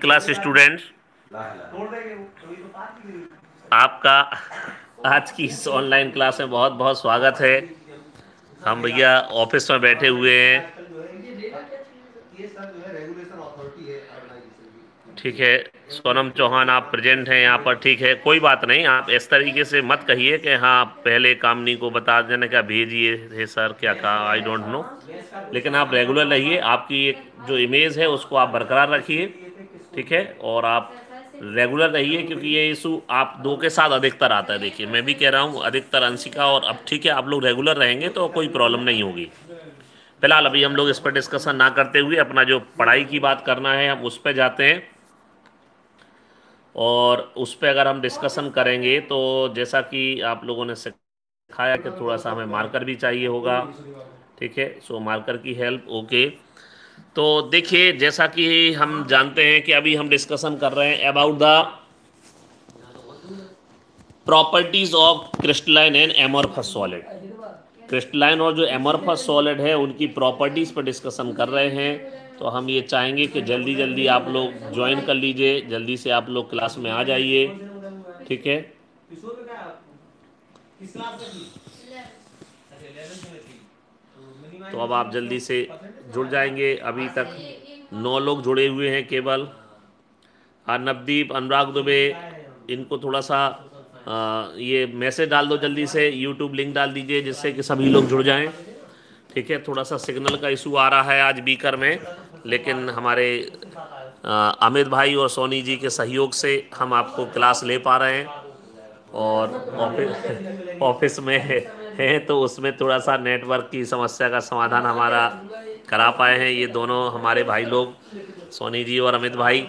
Class students. आपका आज की इस ऑनलाइन क्लास में बहुत बहुत स्वागत है। हम भैया ऑफ़िस में बैठे हुए हैं। ठीक है सोनम चौहान आप प्रेजेंट हैं यहाँ पर ठीक है। कोई बात नहीं आप इस तरीके से मत कहिए कि हाँ पहले कामनी को बता देने क्या भेजिए है सर क्या कहा? आई डोंट नो लेकिन आप रेगुलर रहिए आपकी एक जो इमेज है उसको आप बरकरार रखिए। ठीक है? और आप रेगुलर रहिए क्योंकि ये इशू आप दो के साथ अधिकतर आता है, देखिए। मैं भी कह रहा हूँ, अधिकतर अंशिका और अब ठीक है, आप लोग रेगुलर रहेंगे तो कोई प्रॉब्लम नहीं होगी। फ़िलहाल अभी हम लोग इस पर डिस्कशन ना करते हुए अपना जो पढ़ाई की बात करना है, हम उस पर जाते हैं। और उस पर अगर हम डिस्कशन करेंगे तो जैसा कि आप लोगों ने सिखाया कि थोड़ा सा हमें मार्कर भी चाहिए होगा, ठीक है? सो मार्कर की हेल्प ओके तो देखिए जैसा कि हम जानते हैं कि अभी हम डिस्कशन कर रहे हैं about the properties of crystalline and amorphous solid crystalline और जो एमोरफस सॉलिड है उनकी प्रॉपर्टीज़ पर डिस्कशन कर रहे हैं। तो हम ये चाहेंगे कि जल्दी जल्दी आप लोग ज्वाइन कर लीजिए। जल्दी से आप लोग क्लास में आ जाइए। ठीक है? तो अब आप जल्दी से जुड़ जाएँगे। अभी तक नौ लोग जुड़े हुए हैं केवल। नवदीप अनुराग दुबे इनको थोड़ा सा आ, ये मैसेज डाल दो जल्दी से यूट्यूब लिंक डाल दीजिए जिससे कि सभी लोग जुड़ जाएँ। ठीक है थोड़ा सा सिग्नल का इशू आ रहा है आज बीकर में लेकिन हमारे अमित भाई और सोनी जी के सहयोग से हम आपको क्लास ले पा रहे हैं और ऑफ़िस ऑफ़िस में है तो उसमें थोड़ा सा नेटवर्क की समस्या का समाधान हमारा करा पाए हैं। ये दोनों हमारे भाई लोग, सोनी जी और अमित भाई।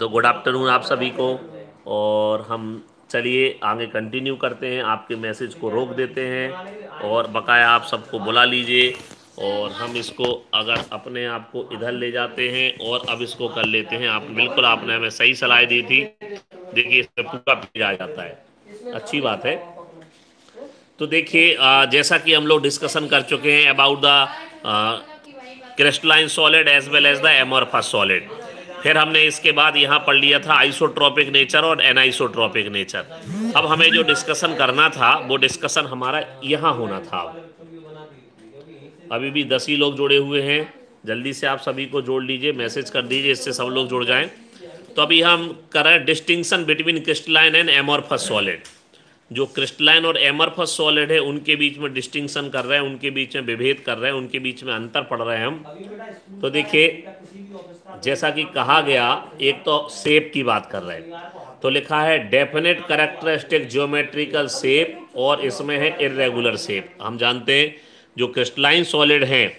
तो गुड आफ्टरनून आप सभी को। और हम चलिए, आगे कंटिन्यू करते हैं। आपके मैसेज को रोक देते हैं। और बकाया आप सबको बुला लीजिए। और हम इसको अगर अपने आप को इधर ले जाते हैं और अब इसको कर लेते हैं। आप, बिल्कुल आपने हमें सही सलाह दी थी। देखिए, इसमें पूरा पेज आ जाता है। अच्छी बात है। तो देखिए जैसा कि हम लोग डिस्कशन कर चुके हैं about the crystalline solid as well as the amorphous solid फिर हमने इसके बाद यहाँ पढ़ लिया था आइसोट्रॉपिक नेचर और एनाइसोट्रॉपिक नेचर अब हमें जो डिस्कशन करना था, वो डिस्कशन हमारा यहाँ होना था। अभी भी दस ही लोग जुड़े हुए हैं। जल्दी से आप सभी को जोड़ लीजिए मैसेज कर दीजिए, इससे सब लोग जुड़ जाएँ। तो अभी हम कर रहे हैं distinction between crystalline and amorphous solid जो क्रिस्टलाइन और एमरफस सॉलिड है, उनके बीच में डिस्टिंक्शन कर रहे हैं, उनके बीच में विभेद कर रहे हैं, उनके बीच में अंतर पड़ रहे हैं हम। तो देखिए, जैसा कि कहा गया, एक तो सेप की बात कर रहे हैं। तो लिखा है डेफिनेट करेक्टरिस्टिक जियोमेट्रिकल सेप और इसमें है इरेगुलर सेप हम जानते हैं, जो क्रिस्टलाइन सॉलिड हैं,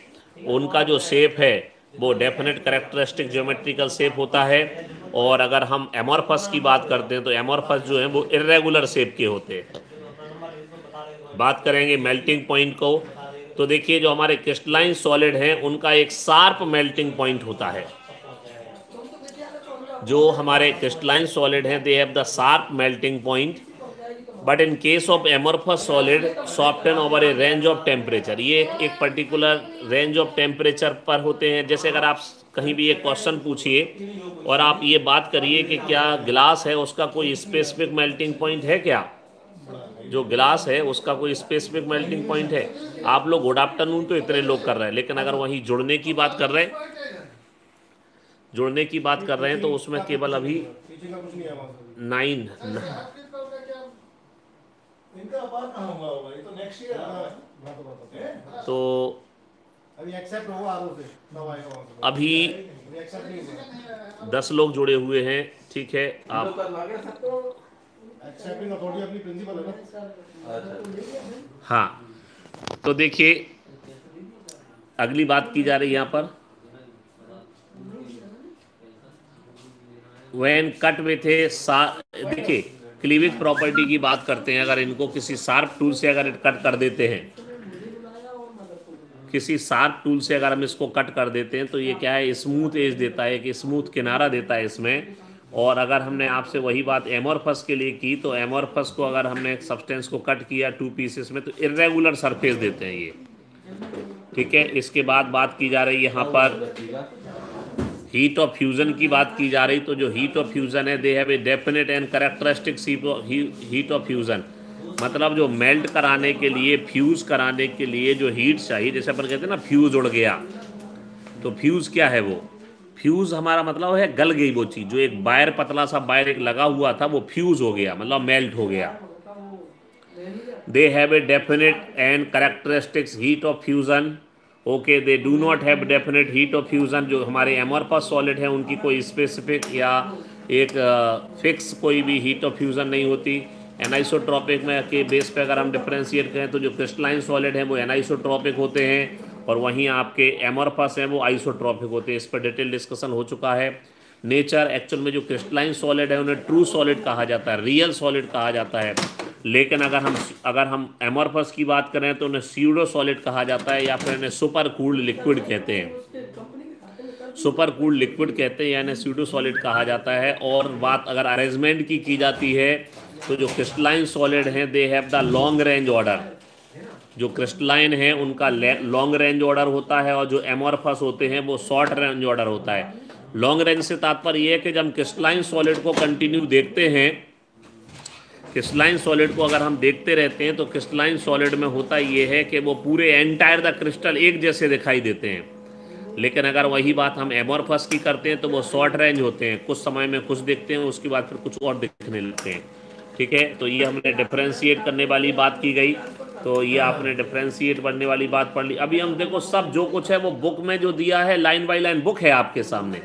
उनका जो सेप है, वो डेफिनेट करेक्टरिस्टिक ज्योमेट्रिकल सेप होता है। और अगर हम एमोरफस की बात करते हैं तो एमोरफस जो है, वो इरेगुलर शेप के होते हैं। बात करेंगे मेल्टिंग पॉइंट को तो देखिए जो हमारे क्रिस्टलाइन सॉलिड हैं, उनका एक शार्प मेल्टिंग पॉइंट होता है। जो हमारे क्रिस्टलाइन सॉलिड हैं they have the sharp melting point but in case of amorphous solid soften over a range of temperature ये एक पर्टिकुलर रेंज ऑफ़ टेम्परेचर पर होते हैं। जैसे अगर आप कहीं भी एक क्वेश्चन पूछिए और आप ये बात करिए कि क्या गिलास है उसका कोई स्पेसिफिक मेल्टिंग पॉइंट है क्या? जो गिलास है उसका कोई स्पेसिफिक मेल्टिंग पॉइंट है? आप लोग गुड आफ्टरनून तो इतने लोग कर रहे हैं लेकिन अगर वहीं जुड़ने की बात कर रहे हैं जुड़ने की बात कर रहे हैं तो उसमें केवल अभी नाइन तो अभी दस लोग जुड़े हुए हैं ठीक है आप हाँ तो देखिए अगली बात की जा रही है यहाँ पर। वैन कट विथ ए देखिए क्लीविज प्रॉपर्टी की बात करते हैं अगर इनको किसी शार्प टूल से अगर कट कर देते हैं किसी शार्प टूल से अगर हम इसको कट कर देते हैं तो ये क्या है? स्मूथ एज देता है, एक स्मूथ किनारा देता है इसमें। और अगर हमने आपसे वही बात एमोरफस के लिए की तो एमोरफस को अगर हमने सब्सटेंस को कट किया टू पीसेस में तो इरेगुलर सरफेस देते हैं ये। ठीक है? इसके बाद बात की जा रही है यहाँ पर। हीट ऑफ़ फ्यूज़न की बात की जा रही तो जो हीट ऑफ़ फ्यूज़न है they have a definite and characteristic heat of fusion मतलब जो मेल्ट कराने के लिए फ्यूज़ कराने के लिए जो हीट चाहिए जैसे अपन कहते हैं ना फ्यूज़ उड़ गया। तो फ्यूज़ क्या है वो? फ्यूज़ हमारा मतलब है गल गई वो चीज़ जो एक वायर पतला सा वायर एक लगा हुआ था वो फ्यूज़ हो गया मतलब मेल्ट हो गया। They have a definite and characteristics heat of fusion okay they do not have definite heat of fusion जो हमारे एमोरपस सॉलिड है उनकी कोई स्पेसिफिक या एक फिक्स uh, कोई भी हीट ऑफ़ फ्यूज़न नहीं होती। एनाइसोट्रॉपिक में के बेस पे अगर हम डिफ्रेंशिएट करें तो जो क्रिस्टलाइन सॉलिड है वो एनाइसोट्रॉपिक होते हैं और वहीं आपके एमोरफस हैं वो आइसोट्रॉपिक होते हैं। इस पर डिटेल डिस्कशन हो चुका है। नेचर एक्चुअल में जो क्रिस्टलाइन सॉलिड है उन्हें ट्रू सॉलिड कहा जाता है, रियल सॉलिड कहा जाता है। लेकिन अगर हम अगर हम एमोरफस की बात करें तो उन्हें सीडो सॉलिड कहा जाता है या फिर इन्हें सुपर कूल्ड लिक्विड कहते हैं। सुपर कूल्ड लिक्विड कहते हैं यानी सीडो सॉलिड कहा जाता है। और बात अगर अरेंजमेंट की की जाती है तो जो क्रिस्टलाइन सॉलिड हैं they have the long range order जो क्रिस्टलाइन है, उनका लॉन्ग रेंज ऑर्डर होता है और जो एमोरफस होते हैं, वो शॉर्ट रेंज ऑर्डर होता है। लॉन्ग रेंज से तात्पर्य यह है कि जब हम क्रिस्टलाइन सॉलिड को कंटिन्यू देखते हैं क्रिस्टलाइन सॉलिड को अगर हम देखते रहते हैं तो क्रिस्टलाइन सॉलिड में होता ये है कि वो पूरे एंटायर द क्रिस्टल एक जैसे दिखाई देते हैं। लेकिन अगर वही बात हम एमोरफस की करते हैं तो वो शॉर्ट रेंज होते हैं। कुछ समय में कुछ देखते हैं, उसके बाद फिर कुछ और दिखने लगते हैं। ठीक है? तो ये हमने डिफ्रेंशिएट करने वाली बात की गई। तो ये आपने डिफ्रेंशिएट करने वाली बात पढ़ ली। अभी हम देखो, सब जो कुछ है वो बुक में जो दिया है लाइन बाई लाइन बुक है आपके सामने।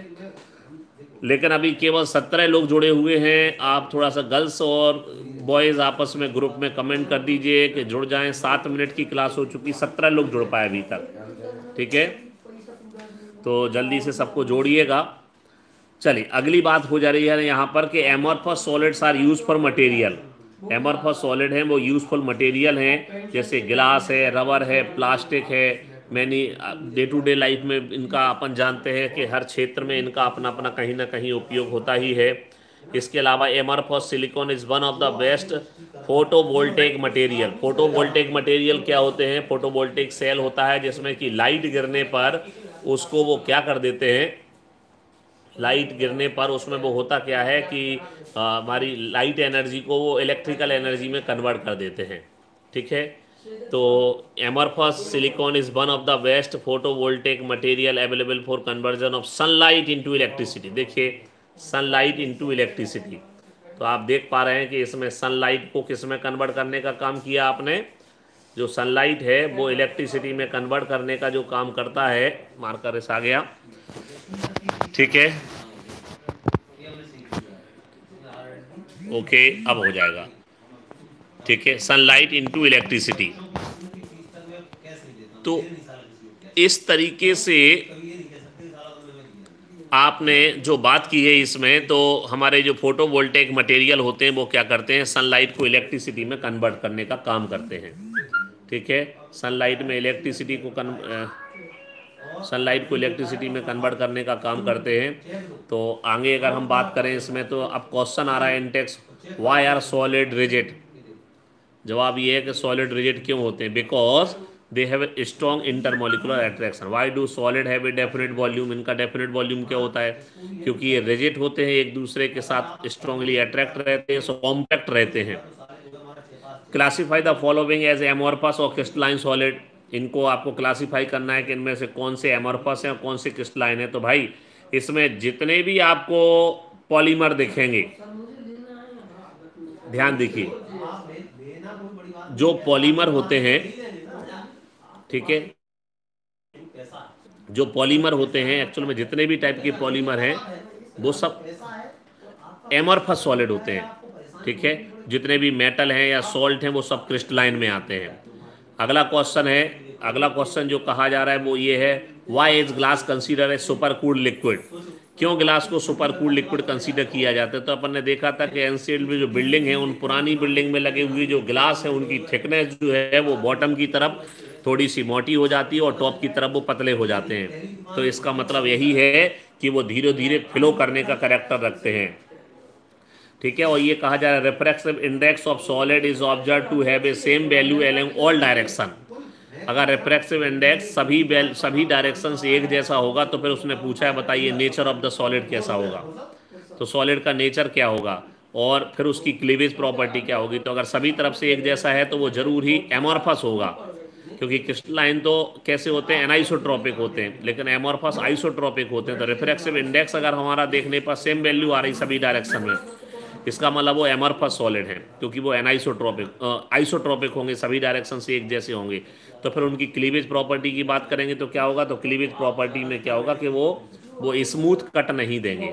लेकिन अभी केवल सत्रह लोग जुड़े हुए हैं। आप थोड़ा सा गर्ल्स और बॉयज़ आपस में ग्रुप में कमेंट कर दीजिए कि जुड़ जाएँ। सात मिनट की क्लास हो चुकी, सत्रह लोग जुड़ पाए अभी तक। ठीक है? तो जल्दी से सबको जोड़िएगा। चलिए, अगली बात हो जा रही है यहाँ पर कि amorphous solids are use for material amorphous solid हैं, वो यूजफुल मटेरियल हैं, जैसे गिलास है रबर है प्लास्टिक है many day to day life में इनका अपन जानते हैं कि हर क्षेत्र में इनका अपना अपना कहीं ना कहीं उपयोग होता ही है। इसके अलावा amorphous silicon is one of the best photovoltaic material photovoltaic material क्या होते हैं? फोटोवोल्टेक सेल होता है जिसमें कि लाइट गिरने पर उसको वो क्या कर देते हैं? लाइट गिरने पर उसमें वो होता क्या है कि हमारी लाइट एनर्जी को वो इलेक्ट्रिकल एनर्जी में कन्वर्ट कर देते हैं। ठीक है? तो amorphous silicon is one of the best photovoltaic material available for conversion of sunlight into electricity देखिए सनलाइट इनटू इलेक्ट्रिसिटी तो आप देख पा रहे हैं कि इसमें सनलाइट को किसमें कन्वर्ट करने का काम किया आपने? जो सनलाइट है, वो इलेक्ट्रिसिटी में कन्वर्ट करने का जो काम करता है मार्कर इस आ गया। ठीक है? ओके अब हो जाएगा। ठीक है? सनलाइट इनटू इलेक्ट्रिसिटी तो इस तरीके से आपने जो बात की है इसमें तो हमारे जो फ़ोटो फोटोवोल्टेक मटेरियल होते हैं, वो क्या करते हैं? सनलाइट को इलेक्ट्रिसिटी में कन्वर्ट करने का काम करते हैं। ठीक है? सनलाइट में इलेक्ट्रिसिटी को कन सनलाइट को इलेक्ट्रिसिटी में कन्वर्ट करने का काम करते हैं। तो आगे अगर हम बात करें इसमें तो अब क्वेश्चन आ रहा है in text why are solid rigid जवाब ये है कि सॉलिड रिजिट क्यों होते हैं? Because they have a strong intermolecular attraction why do solid have a definite volume इनका डेफिनेट वॉल्यूम क्या होता है? क्योंकि ये रिजिट होते हैं, एक दूसरे के साथ स्ट्रॉन्गली अट्रैक्ट रहते हैं सो कॉम्पैक्ट रहते हैं। Classify the following as amorphous और क्रिस्टलाइन सॉलिड इनको आपको क्लासीफाई करना है कि इनमें से कौन से एमरफस हैं कौन से क्रिस्टलाइन है। तो भाई, इसमें जितने भी आपको पॉलीमर दिखेंगे, ध्यान देखिए, जो पॉलीमर होते हैं, ठीक है, जो पॉलीमर होते हैं एक्चुअल में जितने भी टाइप के पॉलीमर हैं, वो सब एमरफस सॉलिड होते हैं, ठीक है, जितने भी मेटल हैं या सॉल्ट हैं, वो सब क्रिस्टलाइन में आते हैं। अगला क्वेश्चन है, अगला क्वेश्चन जो कहा जा रहा है वो ये है why is glass consider a super cooled liquid क्यों गिलास को सुपर कूल लिक्विड कंसीडर किया जाता है? तो अपन ने देखा था कि एनसीएल में जो बिल्डिंग है, उन पुरानी बिल्डिंग में लगे हुए जो गिलास है, उनकी थिकनेस जो है वो बॉटम की तरफ़ थोड़ी सी मोटी हो जाती है और टॉप की तरफ़ वो पतले हो जाते हैं। तो इसका मतलब यही है कि वो धीरे धीरे फ्लो करने का करेक्टर रखते हैं। ठीक है, और ये कहा जा रहा है refractive index of solid is observe to have a same value along all direction अगर रिफ्रैक्टिव इंडेक्स सभी सभी डायरेक्शन से एक जैसा होगा तो फिर उसने पूछा है, बताइए नेचर ऑफ़ द सॉलिड कैसा होगा? तो सॉलिड का नेचर क्या होगा? और फिर उसकी क्लीवेज प्रॉपर्टी क्या होगी? तो अगर सभी तरफ़ से एक जैसा है तो वो ज़रूर ही एमोरफस होगा। क्योंकि क्रिस्टलाइन तो कैसे होते हैं? एनाइसोट्रॉपिक होते हैं। लेकिन एमोरफस आइसोट्रॉपिक होते हैं। तो रिफ्रैक्टिव इंडेक्स अगर हमारा देखने पर सेम वैल्यू आ रही सभी डायरेक्शन में इसका मतलब वो एमरफस सॉलिड है, क्योंकि वो एनाइसोट्रॉपिक आइसोट्रॉपिक होंगे, सभी डायरेक्शन से एक जैसे होंगे। तो फिर उनकी क्लीवेज प्रॉपर्टी की बात करेंगे तो क्या होगा? तो क्लीवेज प्रॉपर्टी में क्या होगा कि वो वो स्मूथ कट नहीं देंगे।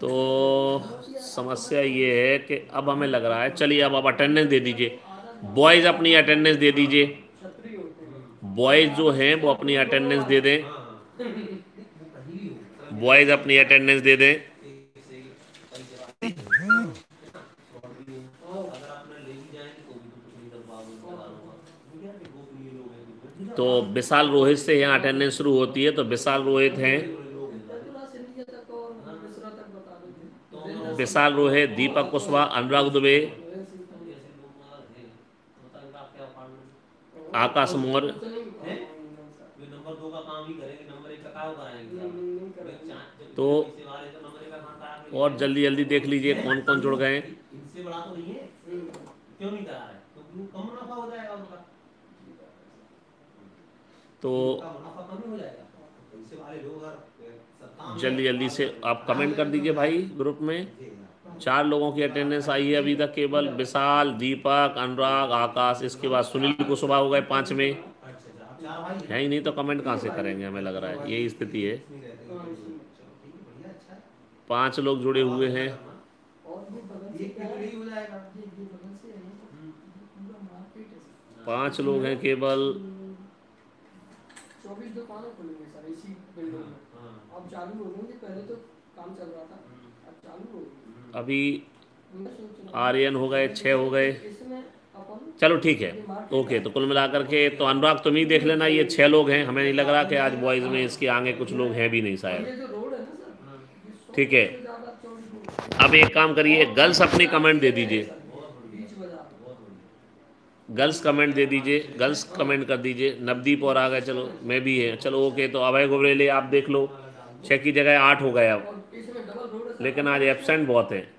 तो समस्या ये है कि अब हमें लग रहा है, चलिए अब आप अटेंडेंस दे दीजिए। बॉयज़ अपनी अटेंडेंस दे दीजिए। बॉयज़ जो हैं, वो अपनी अटेंडेंस दे दें। बॉयज़ अपनी अटेंडेंस दे दें। तो विशाल रोहित से यहाँ अटेंडेंस शुरू होती है तो विशाल रोहित हैं। विशाल रोहित, दीपक कुशवाहा, अनुराग दुबे, आकाश मोर। तो और जल्दी जल्दी देख लीजिए कौन कौन जुड़ गए तो जल्दी जल्दी से आप कमेंट कर दीजिए भाई ग्रुप में। चार लोगों की अटेंडेंस आई है अभी तक केवल। विशाल, दीपक, अनुराग, आकाश, इसके बाद सुनील को सुबह हो गए पाँच में। है ही नहीं तो कमेंट कहाँ से करेंगे हमें लग रहा है। यही स्थिति है। पाँच लोग जुड़े हुए हैं। पाँच लोग हैं केवल। चौबीस दुकानें खुलेंगे सर इसी बिल्डिंग में। अब चालू हो गई पहले तो काम चल रहा था अब चालू हो गई अभी आर्यन हो गए छः हो गए। चलो ठीक है ओके तो कुल मिलाकर के तो अनुराग तुम ही देख लेना ये छः लोग हैं हमें नहीं लग रहा कि आज बॉयज़ में इसके आगे कुछ लोग हैं भी नहीं शायद। ठीक है। अब एक काम करिए गर्ल्स अपनी कमेंट दे दीजिए। गर्ल्स कमेंट दे दीजिए, गर्ल्स कमेंट कर दीजिए। नवदीप और आ गए, चलो, मैं भी है। चलो, ओके तो अभय गोबरेले आप देख लो। छः की जगह आठ हो गए अब। लेकिन आज एबसेंट बहुत है।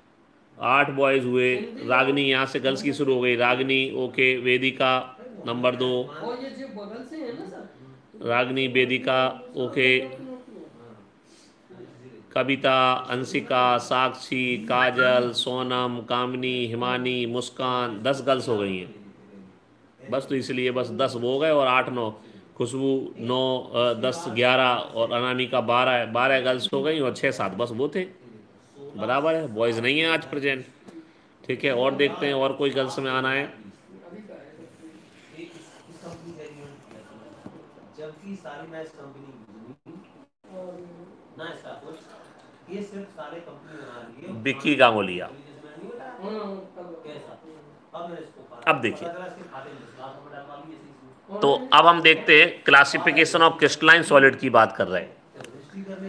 आठ बॉयज़ हुए। रागनी यहाँ से गर्ल्स की शुरू हो गई। रागनी, ओके, वेदिका, नंबर दो। रागनी, वेदिका, ओके। कविता, अंशिका, साक्षी, काजल, सोनम, कामनी, हिमानी, मुस्कान, दस गर्ल्स हो गई हैं। बस तो इसलिए बस दस वो गए और आठ नौ। खुशबू नौ दस ग्यारह और अनामिका बारह बारह गर्ल्स हो गई और छः सात बस वो थे। बराबर है बॉयज़ नहीं है आज प्रेजेंट ठीक है और देखते हैं और कोई गर्ल्स में आना है। बिक्की गांगोलिया। अब देखिए। तो अब हम देखते हैं क्लासिफिकेशन ऑफ़ क्रिस्टलाइन सॉलिड की बात कर रहे हैं।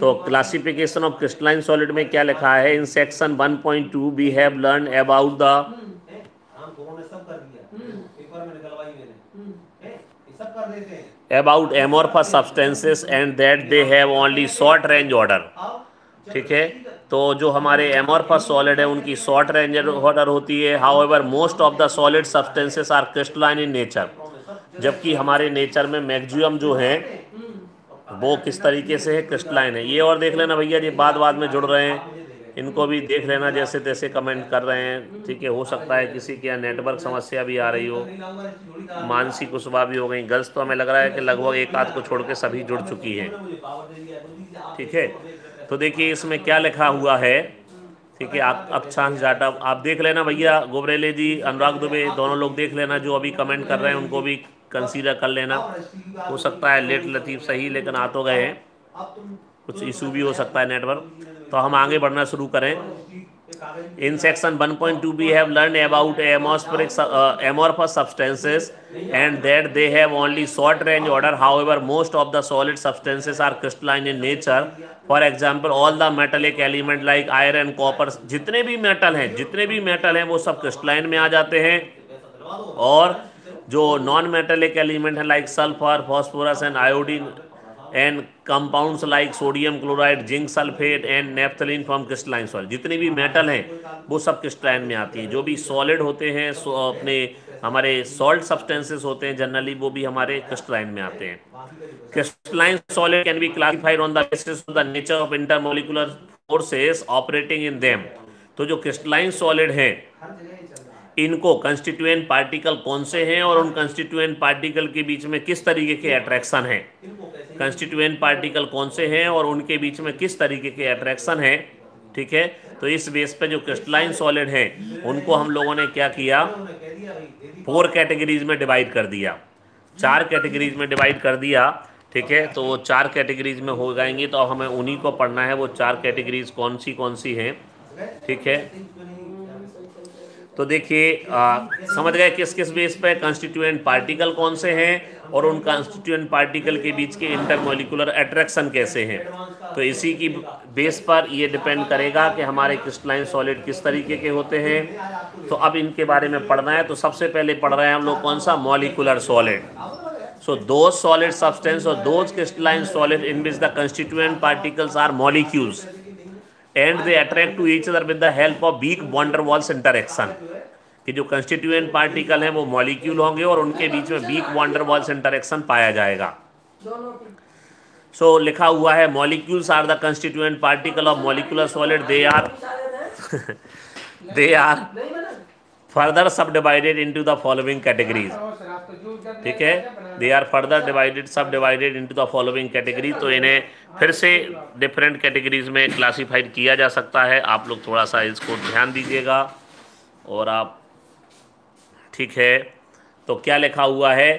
तो क्लासिफिकेशन ऑफ़ क्रिस्टलाइन सॉलिड में क्या लिखा है? In section 1.2 we have learn about the about amorphous substances and that they have only short range order ठीक है? तो जो हमारे एमोरफस सॉलिड है, उनकी शॉर्ट रेंज ऑर्डर होती है। However most of the solid substances are crystalline in nature जबकि हमारे नेचर में मैक्सिमम जो है, वो किस तरीके से है? क्रिस्टलाइन है। ये और देख लेना भैया जी बाद बाद में जुड़ रहे हैं। इनको भी देख लेना, जैसे तैसे कमेंट कर रहे हैं। ठीक है, हो सकता है किसी के यहाँ नेटवर्क समस्या भी आ रही हो। मानसी कुशवा भी हो गई। गर्ल्स तो हमें लग रहा है कि लगभग एक आध को छोड़ के सभी जुड़ चुकी हैं। ठीक है? तो देखिए इसमें क्या लिखा हुआ है? ठीक है, आप अक्षांश डाटा आप देख लेना भैया, गोबरेले जी, अनुराग दुबे, दोनों लोग देख लेना, जो अभी कमेंट कर रहे हैं, उनको भी कंसीडर कर लेना। हो सकता है लेट लतीफ़ सही, लेकिन आ तो गए हैं। कुछ इशू भी हो सकता है नेटवर्क तो हम आगे बढ़ना शुरू करें। इन सेक्शन 1.2 भी have learn about atmospheric amorphous substances and that they have only short range order however most of the solid substances are crystalline in nature for example all the metallic element like iron copper जितने भी metal हैं, जितने भी metal हैं, वो सब crystalline में आ जाते हैं। और जो नॉन मेटलिक एलिमेंट हैं like sulphur phosphorus and iodine and compounds like sodium chloride zinc sulphate and naphthalene from crystalline solid जितने भी मेटल हैं, वो सब क्रिस्टलाइन में आती हैं। जो भी सॉलिड होते हैं अपने हमारे सॉल्ट सब्सटेंसेस होते हैं जनरली वो भी हमारे क्रिस्टलाइन में आते हैं। Crystalline solid can be classified on the basis of the nature of intermolecular forces operating in them तो जो क्रिस्टलाइन सॉलिड हैं इनको कंस्टिट्यूएंट पार्टिकल कौन से हैं और उन कंस्टिट्यूएंट पार्टिकल के बीच में किस तरीके के अट्रैक्शन हैं? कंस्टिट्यूएंट पार्टिकल कौन से हैं और उनके बीच में किस तरीके के अट्रैक्शन हैं? ठीक है? तो इस बेस पे जो क्रिस्टलाइन सॉलिड हैं, उनको हम लोगों ने क्या किया? फोर कैटेगरीज में डिवाइड कर दिया। चार कैटेगरीज में डिवाइड कर दिया, ठीक है? तो वो चार कैटेगरीज में हो जाएँगी तो हमें उन्हीं को पढ़ना है, वो चार कैटेगरीज कौन सी कौन सी हैं? ठीक है? तो देखिए समझ गए किस किस बेस पे कंस्टिट्यूएंट पार्टिकल कौन से हैं और उन कंस्टिट्यूएंट पार्टिकल के बीच के इंटरमोलिकुलर अट्रैक्शन कैसे हैं। तो इसी की बेस पर ये डिपेंड करेगा कि हमारे क्रिस्टलाइन सॉलिड किस तरीके के होते हैं। तो अब इनके बारे में पढ़ना है तो सबसे पहले पढ़ रहे हैं हम लोग कौन सा? मॉलिकुलर सॉलिड सो दो सॉलिड सब्सटेंस और दो crystalline solid in which the constituent particles are molecules and they attract to each other with the help of weak van der Waals interaction कि जो कंस्टिट्यूएंट पार्टिकल हैं वो molecule होंगे और उनके बीच में वीक वॉन्डर वॉल्स इंटरेक्शन पाया जाएगा। सो so, लिखा हुआ है molecules are the constituent particle of molecular solid they are they are further subdivided into the following categories ठीक है? They are further divided subdivided into the following category तो इन्हें फिर से डिफरेंट कैटेगरीज में क्लासिफाइड किया जा सकता है। आप लोग थोड़ा सा इसको ध्यान दीजिएगा और आप ठीक है। तो क्या लिखा हुआ है?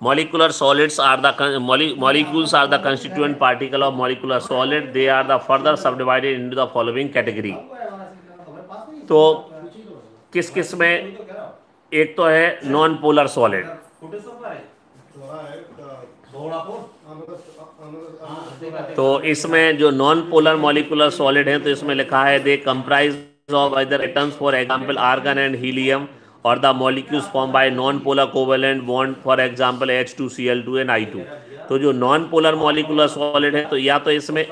Molecular solids are the molecules are the constituent particle of molecular solid they are the further subdivided in the following category तो किस किसमें? एक तो है नॉन पोलर सॉलिड तो इसमें जो नॉन पोलर मॉलिकुलर सॉलिड है तो इसमें लिखा है they comprise of other atoms for example argon and helium और the molecules form by non polar covalent bond for example H two C L two and I two तो जो non polar molecular solid है तो या तो इसमें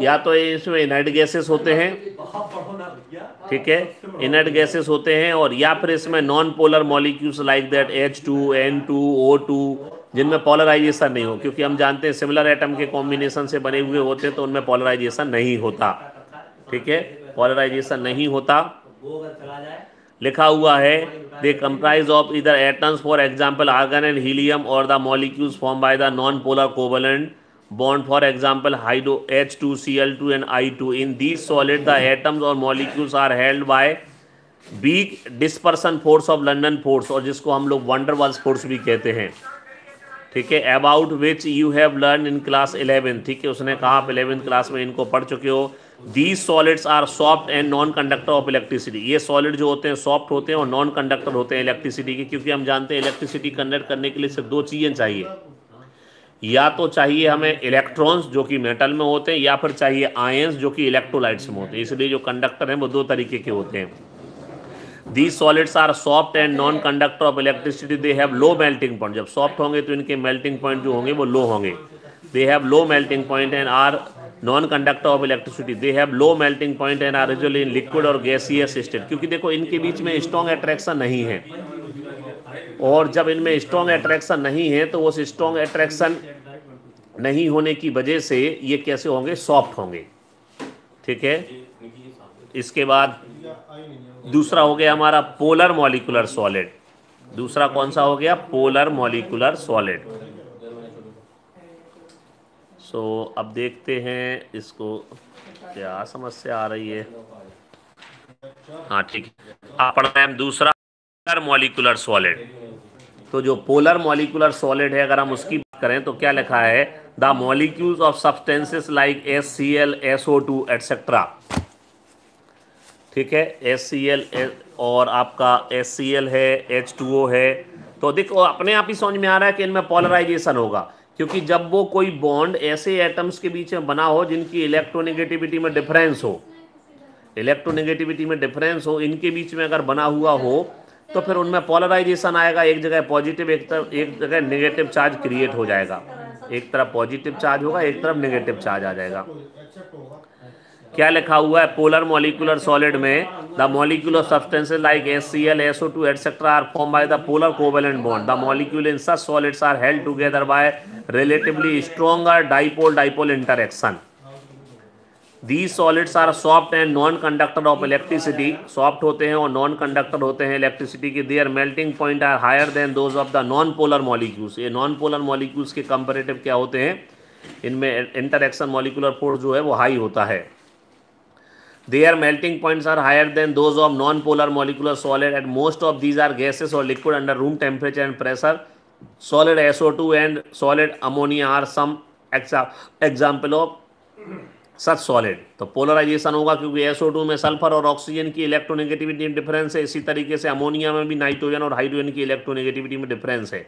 या तो इसमें इनर्ट गैसेस होते हैं, ठीक है? इनर्ट गैसेस होते हैं, और या फिर इसमें non polar molecules like that H two N two O two जिनमें पोलराइजेशन नहीं हो, क्योंकि हम जानते हैं सिमिलर एटम के कॉम्बिनेशन से बने हुए होते हैं तो उनमें पोलराइजेशन नहीं होता, ठीक है? पोलराइजेशन नहीं होता। लिखा हुआ है दे कंप्राइज ऑफ़ इधर atoms for example argon and helium और the molecules form by the non polar covalent bond for example hydro H two C L two and I two in these solid the atoms और molecules are held by weak dispersion force of London force और जिसको हम लोग वंडरवाल्स force भी कहते हैं। ठीक है? About which you have learn in class eleven ठीक है? उसने कहा आप इलेवेंथ क्लास में इनको पढ़ चुके हो। These solids are soft and non conductor of electricity ये सॉलिड जो होते हैं सॉफ्ट होते हैं और नॉन कंडक्टर होते हैं इलेक्ट्रिसिटी के, क्योंकि हम जानते हैं इलेक्ट्रिसिटी कंडक्ट करने के लिए सिर्फ़ दो चीज़ें चाहिए। या तो चाहिए हमें इलेक्ट्रॉन्स जो कि मेटल में होते हैं, या फिर चाहिए आयंस जो कि इलेक्ट्रोलाइट्स में होते हैं। इसलिए जो कंडक्टर हैं, वो दो तरीके के होते हैं। These solids are soft and non conductor of electricity they have low melting point जब सॉफ्ट होंगे तो इनके मेल्टिंग पॉइंट जो होंगे वो लो होंगे। They have low melting point and are non conductor of electricity they have low melting point and are usually in liquid और gaseous state क्योंकि देखो इनके बीच में स्ट्रॉन्ग अट्रैक्शन नहीं है। और जब इनमें स्ट्रॉन्ग अट्रैक्शन नहीं है तो उस स्ट्रॉन्ग अट्रैक्शन नहीं होने की वजह से ये कैसे होंगे? सॉफ्ट होंगे। ठीक है? इसके बाद दूसरा हो गया हमारा पोलर मॉलिकुलर सॉलिड। दूसरा कौन सा हो गया? Polar molecular solid. सो अब देखते हैं इसको क्या समस्या आ रही है। हाँ ठीक है। आप पढ़ रहे हैं दूसरा पोलर मॉलिकुलर सॉलिड। तो जो पोलर मॉलिकुलर सॉलिड है, अगर हम उसकी बात करें तो क्या लिखा है? The molecules of substances like S C L, S O two, etcetera. ठीक है? एस सी एल और आपका एस सी एल है एच टू ओ है। तो देखो अपने आप ही समझ में आ रहा है कि इनमें पोलराइजेशन होगा। क्योंकि जब वो कोई बॉन्ड ऐसे एटम्स के बीच में बना हो जिनकी इलेक्ट्रोनेगेटिविटी में डिफरेंस हो इलेक्ट्रोनेगेटिविटी में डिफरेंस हो, इनके बीच में अगर बना हुआ हो तो फिर उनमें पोलराइजेशन आएगा। एक जगह पॉजिटिव एक तरफ़, एक जगह नेगेटिव चार्ज क्रिएट हो जाएगा। एक तरफ़ पॉजिटिव चार्ज होगा, एक तरफ़ नेगेटिव चार्ज आ जाएगा। क्या लिखा हुआ है? पोलर मॉलिकुलर सॉलिड में the molecular substances like S C L S O two etcetera are form by the polar covalent bond the molecule in such solids are held together by relatively stronger dipole dipole interaction the solids are soft and non conductor of electricity soft होते हैं और non conductor होते हैं electricity के। Their melting point are higher than those of the non polar molecules ये non polar molecules के comparative क्या होते हैं? इनमें इंटरेक्शन मॉलिकुलर फोर्स जो है वो हाई होता है। Points are higher than those of non polar molecular solid and most of these are gases और liquid under room temperature and pressure solid S O two and solid ammonia are some example of such solid तो polarisation होगा क्योंकि SO2 में sulphur और oxygen की electronegativity में difference है। इसी तरीके से अमोनिया में भी नाइट्रोजन और हाइड्रोजन की इलेक्ट्रोनेगेटिविटी में डिफरेंस है।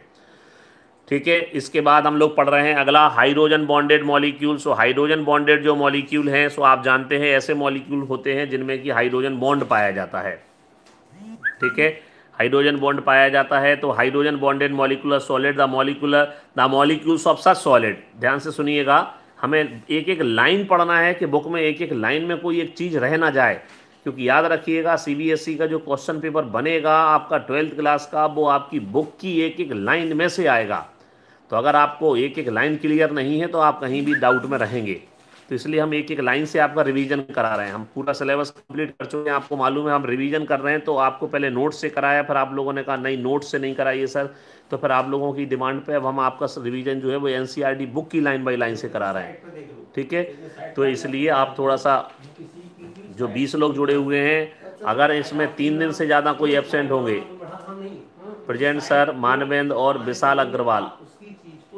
ठीक है, इसके बाद हम लोग पढ़ रहे हैं अगला hydrogen bonded molecule so hydrogen bonded जो मॉलिक्यूल हैं सो आप जानते हैं, ऐसे मॉलिक्यूल होते हैं जिनमें कि हाइड्रोजन बॉन्ड पाया जाता है। ठीक है हाइड्रोजन बॉन्ड पाया जाता है तो hydrogen bonded molecular solid the molecular the molecules of such solid ध्यान से सुनिएगा, हमें एक एक लाइन पढ़ना है कि बुक में एक एक लाइन में कोई एक चीज़ रह ना जाए। क्योंकि याद रखिएगा सीबीएसई का जो क्वेश्चन पेपर बनेगा, आपका ट्वेल्थ क्लास का, वो आपकी बुक की एक एक लाइन में से आएगा। तो अगर आपको एक एक लाइन क्लियर नहीं है तो आप कहीं भी डाउट में रहेंगे। तो इसलिए हम एक एक लाइन से आपका रिवीजन करा रहे हैं। हम पूरा सिलेबस कंप्लीट कर चुके हैं। आपको मालूम है, हम रिवीजन कर रहे हैं तो आपको पहले नोट से कराया, फिर आप लोगों ने कहा, नहीं नोट से नहीं कराइए सर तो फिर आप लोगों की डिमांड पे अब हम आपका रिवीजन जो है, वो एन बुक e की लाइन बाई लाइन से करा रहे हैं। ठीक है? तो इसलिए आप थोड़ा सा, जो बीस लोग जुड़े हुए हैं, अगर इसमें तीन दिन से ज़्यादा कोई एबसेंट होंगे प्रेजेंट सर मानवेंद्र और विशाल अग्रवाल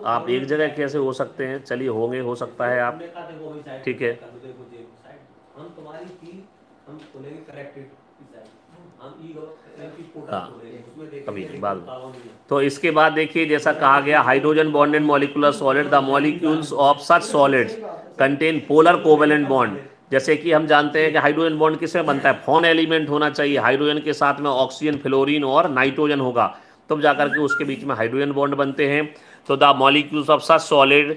आप एक जगह कैसे हो सकते हैं? चलिए, होंगे, हो सकता है आप। ठीक है। हाँ अभी बाद तो इसके बाद देखिए, जैसा कहा गया hydrogen bonded molecular solid the molecules of such solids contain polar covalent bond जैसे कि हम जानते हैं कि हाइड्रोजन बॉन्ड किसमें बनता है? फ़ोन एलिमेंट होना चाहिए। हाइड्रोजन के साथ में ऑक्सीजन फ्लोरीन और नाइट्रोजन होगा। तब तो जाकर के उसके बीच में हाइड्रोजन बॉन्ड बनते हैं। तो the molecules of such solid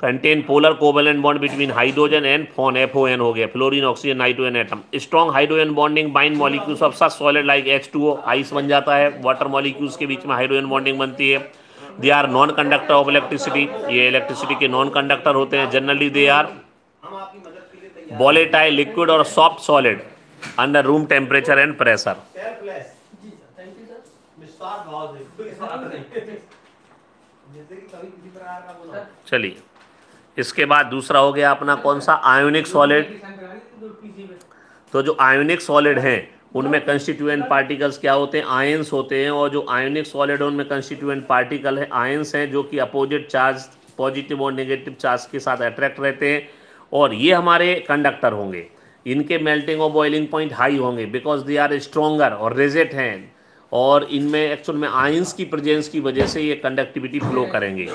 contain polar covalent bond between hydrogen and phone F O N हो गया fluorine oxygen nitrogen atom strong hydrogen bonding bind molecules of such solid like H two O ice बन जाता है water molecules के बीच में hydrogen bonding बनती है। They are non conductor of electricity ये इलेक्ट्रिसिटी के नॉन कंडक्टर होते हैं। Generally they are volatile liquid और soft solid under room temperature and pressure चलिए। इसके बाद दूसरा हो गया अपना कौन सा? आयोनिक सॉलिड तो जो आयोनिक सॉलिड हैं, उनमें कंस्टिट्यूएंट पार्टिकल्स क्या होते हैं? आयंस होते हैं और जो आयोनिक सॉलिड है, उनमें कंस्टिट्यूएंट पार्टिकल है। आयंस हैं जो कि अपोजिट चार्ज पॉजिटिव और नेगेटिव चार्ज के साथ अट्रैक्ट रहते हैं। और ये हमारे कंडक्टर होंगे। इनके मेल्टिंग और बॉइलिंग पॉइंट हाई होंगे बिकॉज़ दे आर स्ट्रोंगर और रेजेट हैं। और इनमें एक्चुअल में आयंस की प्रेजेंस की वजह से ये कंडक्टिविटी फ्लो करेंगे।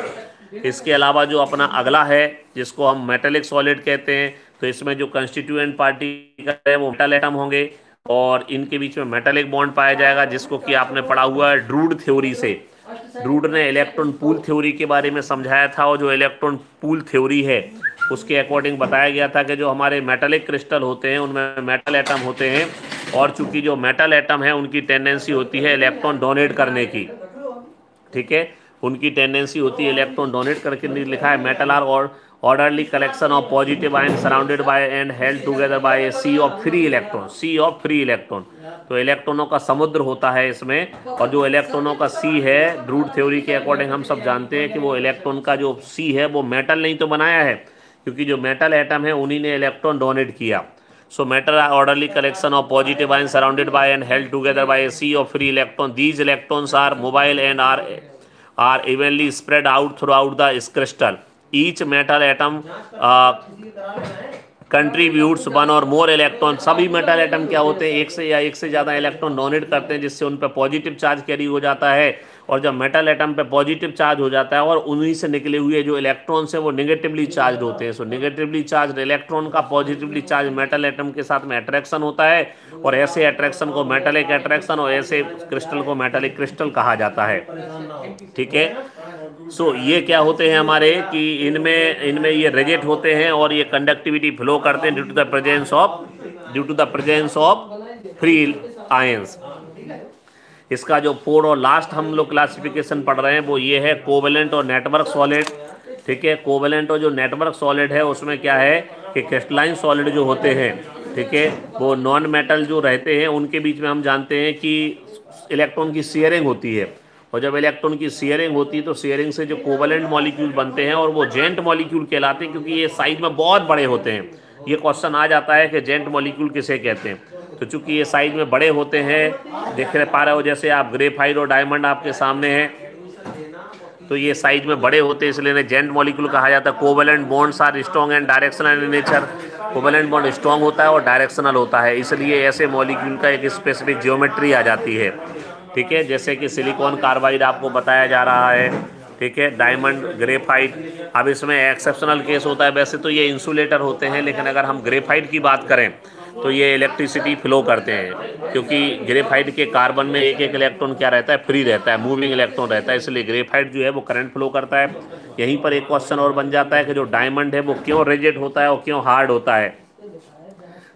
इसके अलावा जो अपना अगला है, जिसको हम मेटेलिक सॉलिड कहते हैं तो इसमें जो कंस्टिट्यूएंट पार्टिकल है, वो मेटल एटम होंगे और इनके बीच में मेटेलिक बॉन्ड पाया जाएगा, जिसको कि आपने पढ़ा हुआ है ड्रूड थ्योरी से। ड्रूड ने इलेक्ट्रॉन पूल थ्योरी के बारे में समझाया था और जो इलेक्ट्रॉन पूल थ्योरी है, उसके अकॉर्डिंग बताया गया था कि जो हमारे मेटेलिक क्रिस्टल होते हैं, उनमें मेटल एटम होते हैं और चूँकि जो मेटल एटम है, उनकी टेंडेंसी होती है इलेक्ट्रॉन डोनेट करने की। ठीक है? उनकी टेंडेंसी होती है इलेक्ट्रॉन डोनेट करके लिखा है। मेटल आर और orderly collection of positive ion surrounded by and held together by sea of free electron sea of free electron तो इलेक्ट्रॉनों का समुद्र होता है इसमें, और जो इलेक्ट्रॉनों का सी है ड्रूट थ्योरी के अकॉर्डिंग हम सब जानते हैं कि वो इलेक्ट्रॉन का जो सी है, वो मेटल नहीं तो बनाया है, क्योंकि जो मेटल एटम है, उन्हीं ने इलेक्ट्रॉन डोनेट किया। So matter orderly collection of positive ion surrounded by and held together by a sea of free electron these electrons are mobile and are are evenly spread out throughout the crystal each metal atom contributes one or more electron सभी metal atom क्या होते हैं? एक से या एक से ज़्यादा इलेक्ट्रॉन डोनेट करते हैं, जिससे उन पर पॉजिटिव चार्ज कैरी हो जाता है। और जब मेटल एटम पे पॉजिटिव चार्ज हो जाता है और उन्हीं से निकले हुए जो इलेक्ट्रॉन्स हैं वो निगेटिवली चार्ज होते हैं। सो निगेटिवली चार्ज इलेक्ट्रॉन का पॉजिटिवली चार्ज मेटल एटम के साथ में अट्रैक्शन होता है और ऐसे अट्रैक्शन को मेटलिक अट्रैक्शन और ऐसे क्रिस्टल को मेटलिक क्रिस्टल कहा जाता है। ठीक है? सो so, ये क्या होते हैं हमारे कि इनमें इनमें ये रिजेक्ट होते हैं और ये कंडक्टिविटी फ्लो करते हैं due to the presence of due to the presence of free ions इसका जो फोर और लास्ट हम लोग क्लासिफिकेशन पढ़ रहे हैं, वो ये है कोवेलेंट और नेटवर्क सॉलिड ठीक है? कोवेलेंट और जो नेटवर्क सॉलिड है, उसमें क्या है कि क्रिस्टलाइन सॉलिड जो होते हैं, ठीक है? वो नॉन मेटल जो रहते हैं, उनके बीच में हम जानते हैं कि इलेक्ट्रॉन की शेयरिंग होती है। और जब इलेक्ट्रॉन की शेयरिंग होती है तो शेयरिंग से जो कोवलेंट मॉलिक्यूल बनते हैं और वो जेंट मॉलिक्यूल कहलाते हैं, क्योंकि ये साइज़ में बहुत बड़े होते हैं। ये क्वेश्चन आ जाता है कि जेंट मॉलिक्यूल किसे कहते हैं? तो चूँकि ये साइज़ में बड़े होते हैं देख रहे पा रहे हो जैसे आप ग्रेफाइड और डायमंड आपके सामने हैं तो ये साइज़ में बड़े होते हैं, इसलिए जेंट मॉलिक्यूल कहा जाता है। Covalent bonds are strong and directional in nature covalent bond strong होता है और डायरेक्शनल होता है, इसलिए ऐसे मॉलिक्यूल का एक स्पेसिफिक जियोमेट्री आ जाती है। ठीक है? जैसे कि सिलिकॉन कार्बाइड आपको बताया जा रहा है। ठीक है? डायमंड ग्रेफाइट अब इसमें एक्सेप्शनल केस होता है। वैसे तो ये इंसुलेटर होते हैं, लेकिन अगर हम ग्रेफाइट की बात करें तो ये इलेक्ट्रिसिटी फ्लो करते हैं, क्योंकि ग्रेफाइट के कार्बन में एक एक इलेक्ट्रॉन क्या रहता है? फ्री रहता है मूविंग इलेक्ट्रॉन रहता है, इसलिए ग्रेफाइट जो है वो करंट फ्लो करता है। यहीं पर एक क्वेश्चन और बन जाता है कि जो डायमंड है वो क्यों रेजेट होता है और क्यों हार्ड होता है?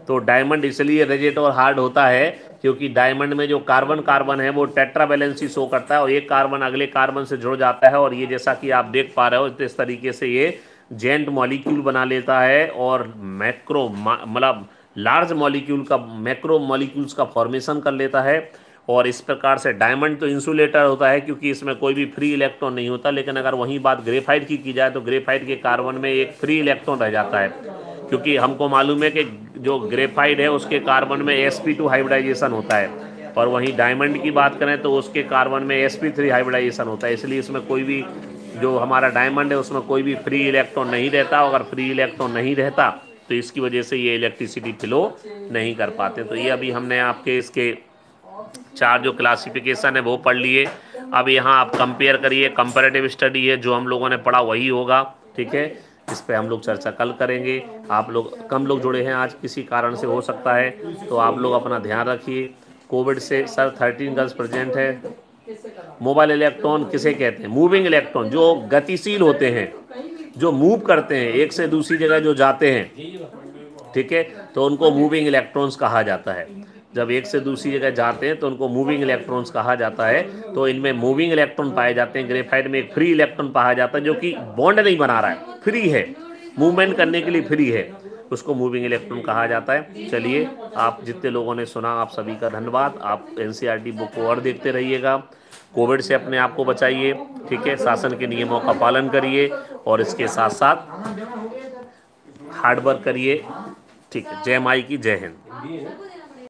तो डायमंड इसलिए रेजेट और हार्ड होता है, क्योंकि डायमंड में जो कार्बन कार्बन है वो टेट्रा बैलेंसी शो करता है और एक कार्बन अगले कार्बन से जुड़ जाता है और ये जैसा कि आप देख पा रहे हो, इस तरीके से ये जेंट मॉलिक्यूल बना लेता है और मैक्रो मतलब लार्ज मॉलिक्यूल का, मैक्रो मॉलिक्यूल्स का फॉर्मेशन कर लेता है और इस प्रकार से डायमंड तो इंसुलेटर होता है क्योंकि इसमें कोई भी फ्री इलेक्ट्रॉन नहीं होता, लेकिन अगर वहीं बात ग्रेफाइट की की जाए तो ग्रेफाइट के कार्बन में एक फ्री इलेक्ट्रॉन रह जाता है। क्योंकि हमको मालूम है कि जो ग्रेफाइट है उसके कार्बन में एस हाइब्रिडाइजेशन होता है और वहीं डायमंड की बात करें तो उसके कार्बन में एस हाइब्रिडाइजेशन होता है, इसलिए इसमें कोई भी जो हमारा डायमंड है उसमें कोई भी फ्री इलेक्ट्रॉन नहीं रहता, अगर फ्री इलेक्ट्रॉन नहीं रहता तो इसकी वजह से ये इलेक्ट्रिसिटी फ्लो नहीं कर पाते। तो ये अभी हमने आपके इसके चार जो क्लासिफिकेशन है, वो पढ़ लिए। अब यहाँ आप कंपेयर करिए कंपेरेटिव स्टडी है, जो हम लोगों ने पढ़ा वही होगा, ठीक है? इस पर हम लोग चर्चा कल करेंगे। आप लोग, कम लोग जुड़े हैं, आज किसी कारण से हो सकता है तो आप लोग अपना ध्यान रखिए। कोविड से सर थर्टीन गर्ल्स प्रेजेंट है। मोबाइल इलेक्ट्रॉन किसे कहते हैं? मूविंग इलेक्ट्रॉन जो गतिशील होते हैं। जो मूव करते हैं, एक से दूसरी जगह जो जाते हैं, ठीक है? तो उनको मूविंग इलेक्ट्रॉन्स कहा जाता है। जब एक से दूसरी जगह जाते हैं तो उनको मूविंग इलेक्ट्रॉन्स कहा जाता है। तो इनमें मूविंग इलेक्ट्रॉन पाए जाते हैं। ग्रेफाइट में एक फ्री इलेक्ट्रॉन पाया जाता है, जो कि बॉन्ड नहीं बना रहा है फ्री है। मूवमेंट करने के लिए फ्री है। उसको मूविंग इलेक्ट्रॉन कहा जाता है। चलिए, आप जितने लोगों ने सुना, आप सभी का धन्यवाद। आप एन बुक को और देखते रहिएगा। कोविड से अपने आप को बचाइए, ठीक है? शासन के नियमों का पालन करिए और इसके साथ साथ हार्डवर्क करिए, ठीक है? जय माई की जय हिंद।